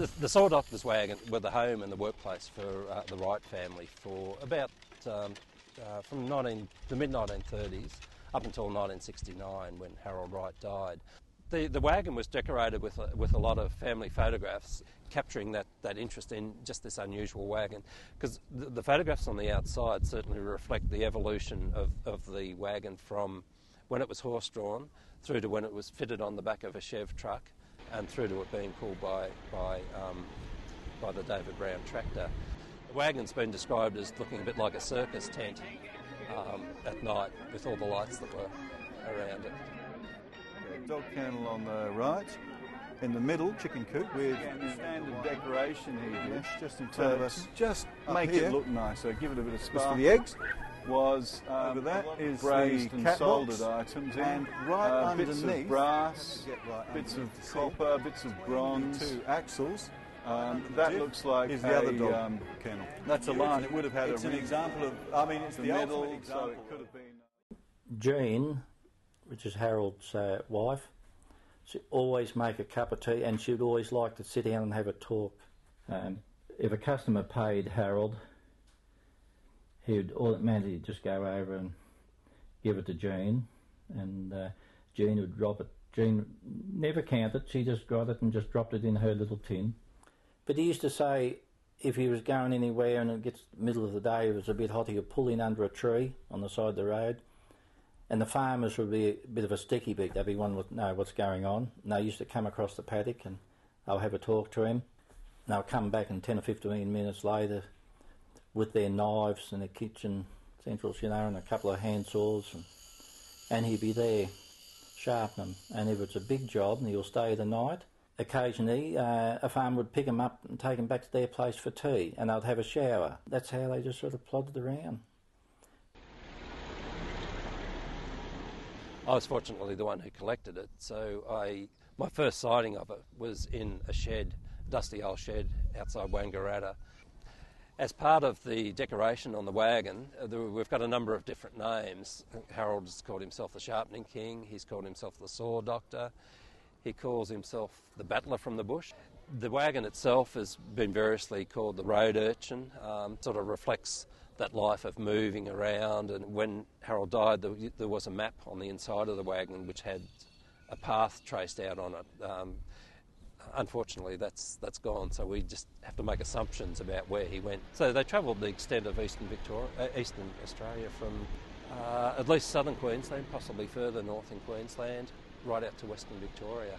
The, the Saw Doctor's wagon were the home and the workplace for uh, the Wright family for about um, uh, from 19, the mid 1930s up until 1969 when Harold Wright died. The, the wagon was decorated with a, with a lot of family photographs, capturing that, that interest in just this unusual wagon. Because the, the, photographs on the outside certainly reflect the evolution of, of the wagon from when it was horse drawn through to when it was fitted on the back of a Chev truck and through to it being pulled by, by, um, by the David Brown tractor. The wagon's been described as looking a bit like a circus tent um, at night with all the lights that were around it. Dog kennel on the right. In the middle, chicken coop with standard decoration here, yes, just in front of us. Just make here. it look nicer. Give it a bit of sparkle. for the eggs was um, over that is braised the and soldered items in. and right uh, underneath bits of brass, right bits of copper, bits of bronze, two axles. Um, that looks like is the a, other dog um, kennel. That's a line. It would have had it's a an example of. I mean, it's the, the, middle, ultimate so example. it could have been. Jean, which is Harold's uh, wife, she always make a cup of tea, and she'd always like to sit down and have a talk. Um, if a customer paid Harold, he'd all it meant he'd just go over and give it to Jean, and uh, Jean would drop it. Jean never counted; she just got it and just dropped it in her little tin. But he used to say if he was going anywhere and it gets middle of the day, it was a bit hot, he would pull in under a tree on the side of the road. And the farmers would be a bit of a sticky beak. Everyone would know what's going on. And they used to come across the paddock and they'll have a talk to him. And they'll come back and 10 or 15 minutes later with their knives and their kitchen centrals, you know, and a couple of hand saws. And, and he'd be there sharpening them. And if it's a big job and he'll stay the night, occasionally uh, a farmer would pick him up and take him back to their place for tea and they'd have a shower. That's how they just sort of plodded around. I was fortunately the one who collected it, so I my first sighting of it was in a shed, dusty old shed outside Wangaratta. As part of the decoration on the wagon, uh, we've got a number of different names. Harold has called himself the Sharpening King, he's called himself the Saw Doctor, he calls himself the Battler from the Bush. The wagon itself has been variously called the Road Urchin, um, sort of reflects that life of moving around. And when Harold died, there, there, was a map on the inside of the wagon which had a path traced out on it. Um, unfortunately, that's that's gone, so we just have to make assumptions about where he went. So they travelled the extent of eastern Victoria, uh, eastern Australia, from uh, at least southern Queensland, possibly further north in Queensland, right out to western Victoria.